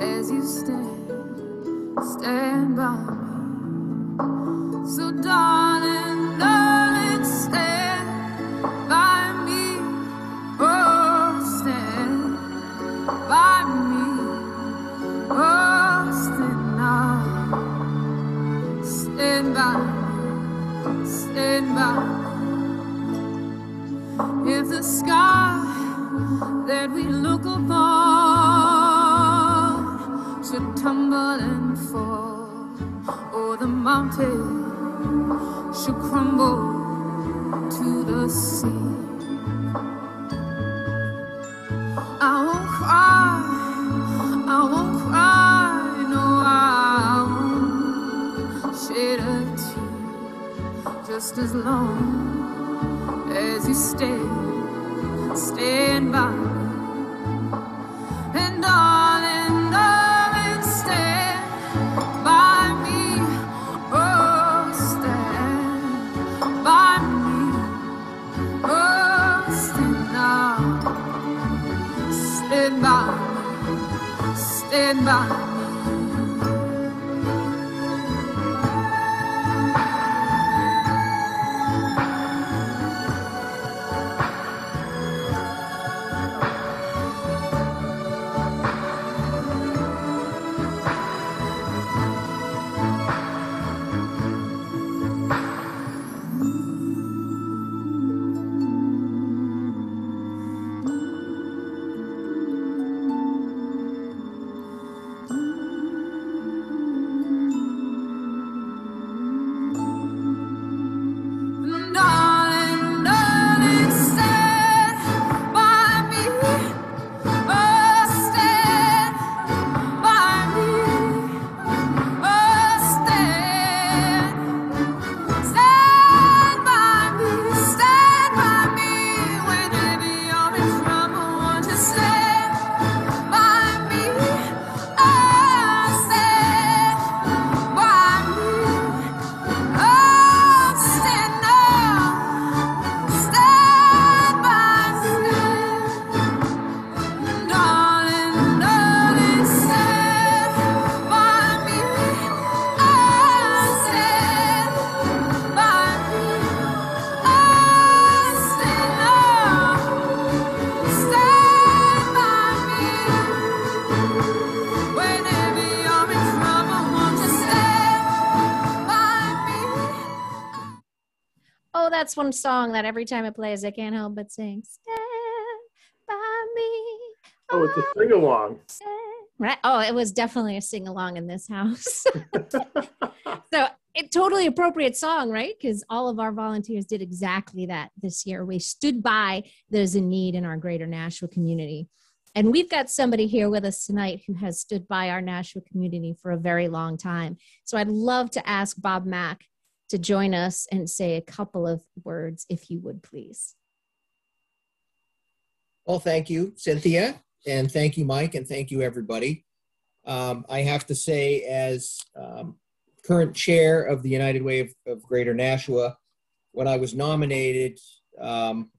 as you stand, stand by me. So, darling, darling, stand by me. Oh, stand by me. Oh, stand now. Stand by me. Stand by me. If the sky that we look tumble and fall, or the mountain should crumble to the sea. I won't cry, I won't cry, no, I won't shed a tear just as long as you stay, stand by Stand that's one song that every time it plays, I can't help but sing. Stand by me. Oh, it's a sing along. Right. Oh, it was definitely a sing along in this house. so it totally appropriate song, right? Because all of our volunteers did exactly that this year. We stood by those in need in our greater Nashua community. And we've got somebody here with us tonight who has stood by our Nashua community for a very long time. So I'd love to ask Bob Mack to join us and say a couple of words, if you would please. Well, thank you, Cynthia, and thank you, Mike, and thank you, everybody. Um, I have to say, as um, current chair of the United Way of, of Greater Nashua, when I was nominated um,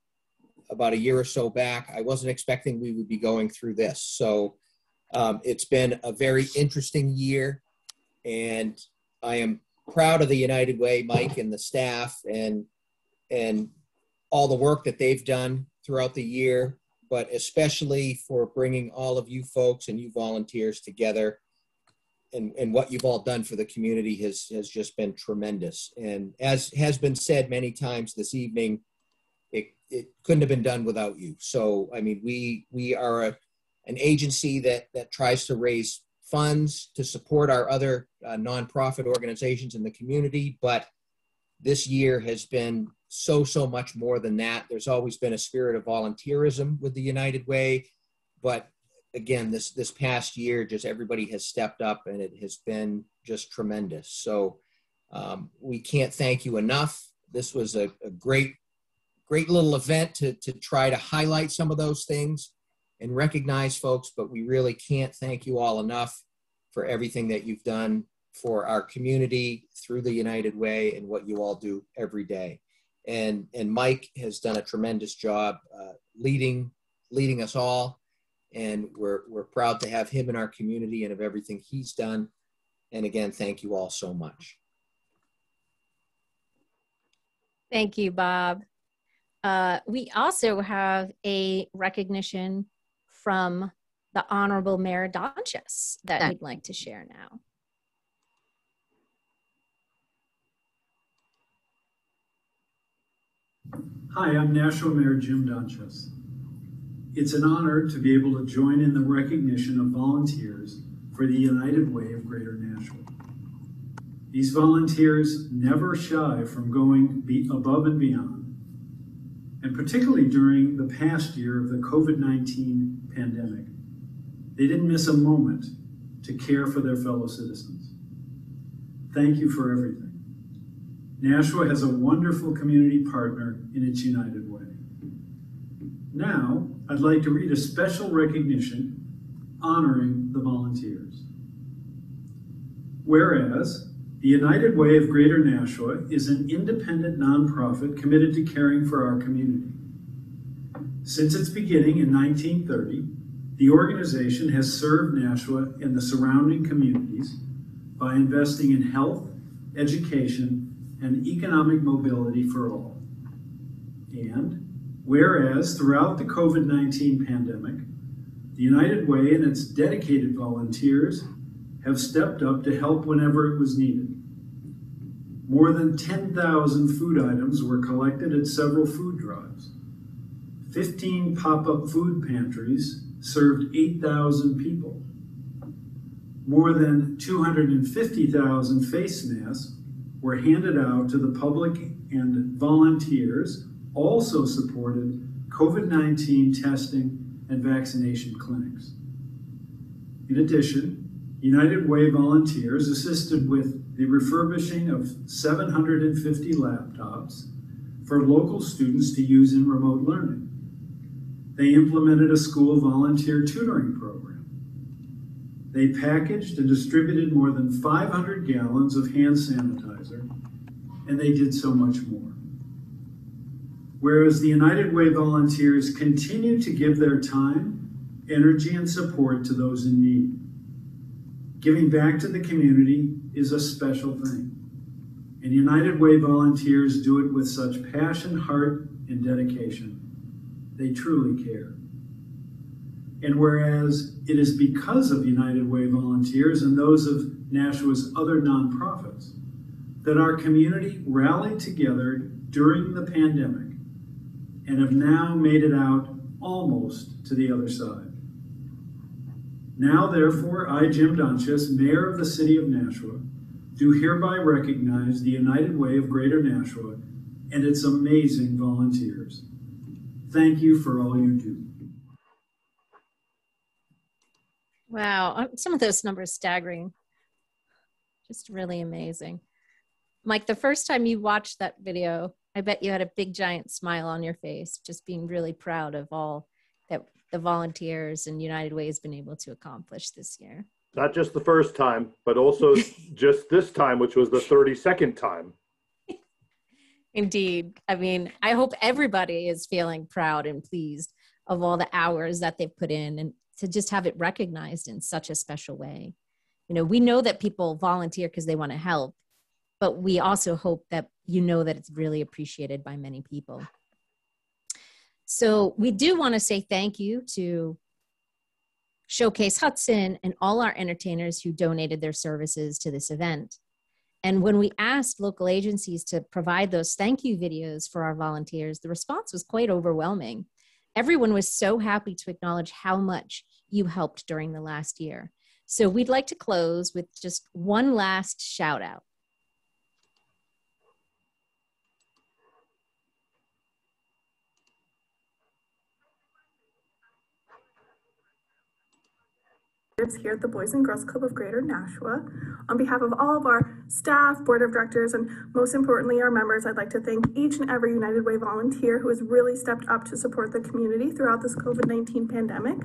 about a year or so back, I wasn't expecting we would be going through this. So um, it's been a very interesting year, and I am proud of the United Way, Mike, and the staff, and and all the work that they've done throughout the year, but especially for bringing all of you folks and you volunteers together. And, and what you've all done for the community has, has just been tremendous. And as has been said many times this evening, it, it couldn't have been done without you. So, I mean, we, we are a, an agency that, that tries to raise funds to support our other uh, nonprofit organizations in the community, but this year has been so so much more than that. There's always been a spirit of volunteerism with the united way but again this this past year just everybody has stepped up and it has been just tremendous. So um, we can't thank you enough. This was a, a great great little event to, to try to highlight some of those things and recognize folks but we really can't thank you all enough for everything that you've done for our community through the United Way and what you all do every day. And, and Mike has done a tremendous job uh, leading, leading us all. And we're, we're proud to have him in our community and of everything he's done. And again, thank you all so much. Thank you, Bob. Uh, we also have a recognition from the Honorable Mayor Donchess that we'd like to share now. Hi, I'm Nashua Mayor Jim Donchess. It's an honor to be able to join in the recognition of volunteers for the United Way of Greater Nashua. These volunteers never shy from going be above and beyond, and particularly during the past year of the COVID 19 pandemic, they didn't miss a moment to care for their fellow citizens. Thank you for everything. Nashua has a wonderful community partner in its United Way. Now, I'd like to read a special recognition honoring the volunteers. Whereas the United Way of Greater Nashua is an independent nonprofit committed to caring for our community. Since its beginning in 1930, the organization has served Nashua and the surrounding communities by investing in health, education, and economic mobility for all. And whereas throughout the COVID 19 pandemic, the United Way and its dedicated volunteers have stepped up to help whenever it was needed. More than 10,000 food items were collected at several food drives. 15 pop up food pantries served 8,000 people. More than 250,000 face masks were handed out to the public, and volunteers also supported COVID 19 testing and vaccination clinics. In addition, United Way volunteers assisted with the refurbishing of 750 laptops for local students to use in remote learning. They implemented a school volunteer tutoring program. They packaged and distributed more than 500 gallons of hand sanitizer, and they did so much more. Whereas the United Way volunteers continue to give their time, energy, and support to those in need. Giving back to the community is a special thing. And United Way volunteers do it with such passion, heart, and dedication. They truly care. And whereas it is because of United Way volunteers and those of Nashua's other nonprofits that our community rallied together during the pandemic and have now made it out almost to the other side. Now, therefore, I, Jim Donchess, Mayor of the City of Nashua, do hereby recognize the United Way of Greater Nashua and its amazing volunteers. Thank you for all you do. Wow, uh, some of those numbers staggering. Just really amazing. Mike, the first time you watched that video, I bet you had a big giant smile on your face, just being really proud of all that the volunteers and United Way has been able to accomplish this year. Not just the first time, but also just this time, which was the 32nd time. Indeed. I mean, I hope everybody is feeling proud and pleased of all the hours that they've put in and to just have it recognized in such a special way. You know, we know that people volunteer because they want to help, but we also hope that you know that it's really appreciated by many people. So we do want to say thank you to Showcase Hudson and all our entertainers who donated their services to this event. And when we asked local agencies to provide those thank you videos for our volunteers, the response was quite overwhelming. Everyone was so happy to acknowledge how much you helped during the last year. So we'd like to close with just one last shout out. Here at the Boys and Girls Club of Greater Nashua. On behalf of all of our staff, board of directors, and most importantly, our members, I'd like to thank each and every United Way volunteer who has really stepped up to support the community throughout this COVID 19 pandemic.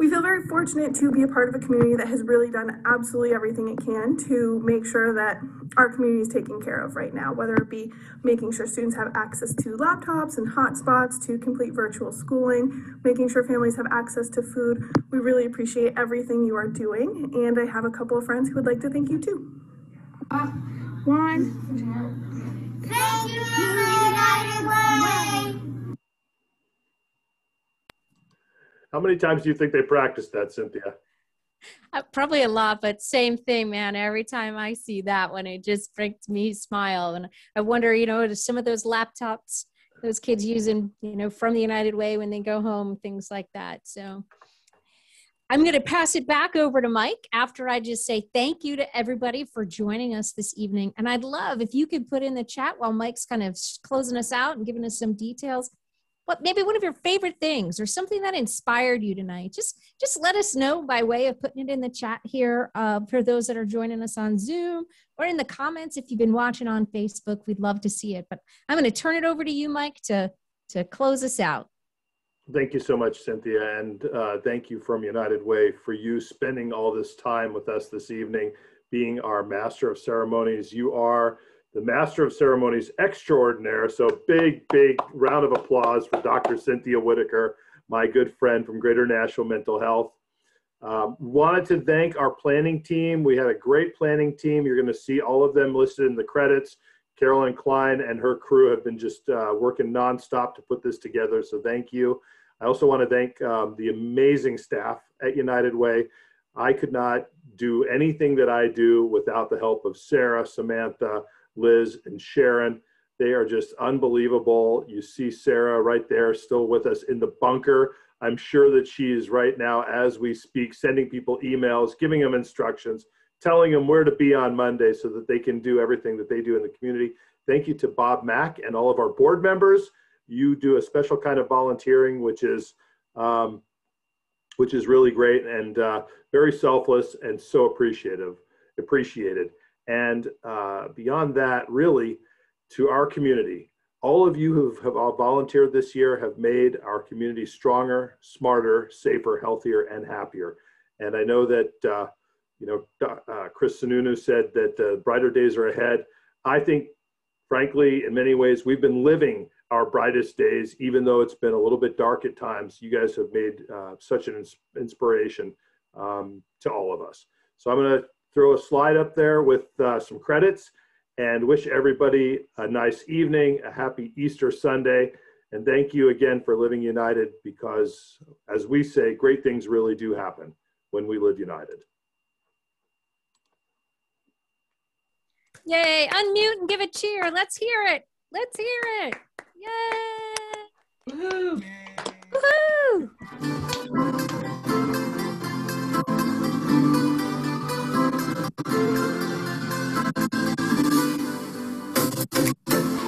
We feel very fortunate to be a part of a community that has really done absolutely everything it can to make sure that our community is taken care of right now, whether it be making sure students have access to laptops and hotspots to complete virtual schooling, making sure families have access to food. We really appreciate everything you are doing, and I have a couple of friends who would like to thank you too. Uh, one. Thank you, United Way. How many times do you think they practiced that, Cynthia? Uh, probably a lot, but same thing, man. Every time I see that one, it just makes me smile. And I wonder, you know, some of those laptops those kids using, you know, from the United Way when they go home, things like that. So I'm going to pass it back over to Mike after I just say thank you to everybody for joining us this evening. And I'd love if you could put in the chat while Mike's kind of closing us out and giving us some details. What maybe one of your favorite things or something that inspired you tonight? Just just let us know by way of putting it in the chat here uh, for those that are joining us on Zoom or in the comments if you've been watching on Facebook. We'd love to see it. But I'm going to turn it over to you, Mike, to to close us out. Thank you so much, Cynthia, and uh, thank you from United Way for you spending all this time with us this evening, being our Master of Ceremonies. You are the Master of Ceremonies extraordinaire, so big, big round of applause for Dr. Cynthia Whitaker, my good friend from Greater Nashua Mental Health. Um, wanted to thank our planning team. We had a great planning team. You're going to see all of them listed in the credits. Carolyn Klein and her crew have been just uh, working nonstop to put this together, so thank you. I also want to thank um, the amazing staff at United Way. I could not do anything that I do without the help of Sarah, Samantha, Liz, and Sharon. They are just unbelievable. You see Sarah right there, still with us in the bunker. I'm sure that she is right now, as we speak, sending people emails, giving them instructions, telling them where to be on Monday so that they can do everything that they do in the community. Thank you to Bob Mack and all of our board members you do a special kind of volunteering, which is um, which is really great and uh, very selfless and so appreciative, appreciated. And uh, beyond that, really, to our community, all of you who have all volunteered this year have made our community stronger, smarter, safer, healthier, and happier. And I know that uh, you know uh, Chris Sununu said that uh, brighter days are ahead. I think, frankly, in many ways, we've been living our brightest days, even though it's been a little bit dark at times. You guys have made uh, such an ins- inspiration um, to all of us. So I'm going to throw a slide up there with uh, some credits and wish everybody a nice evening, a happy Easter Sunday. And thank you again for living united because, as we say, great things really do happen when we live united. Yay, unmute and give a cheer. Let's hear it. Let's hear it. Yay! Woohoo! Woohoo! Well, good night, Yes. everybody.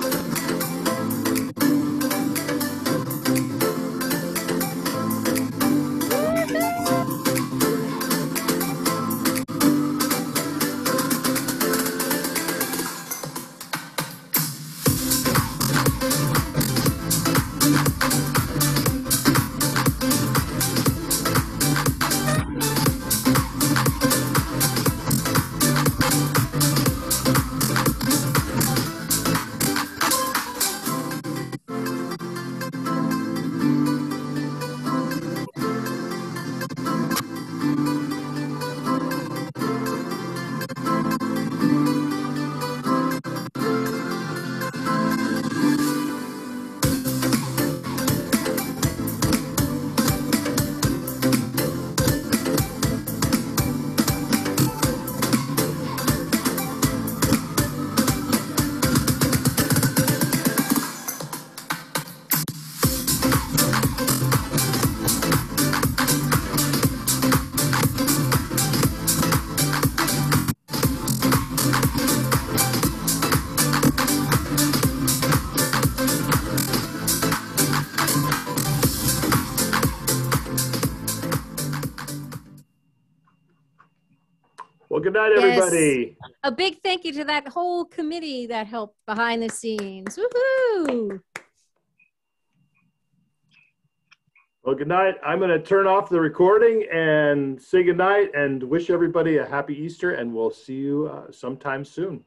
A big thank you to that whole committee that helped behind the scenes. Woohoo! Well, good night. I'm going to turn off the recording and say good night and wish everybody a happy Easter, and we'll see you uh, sometime soon.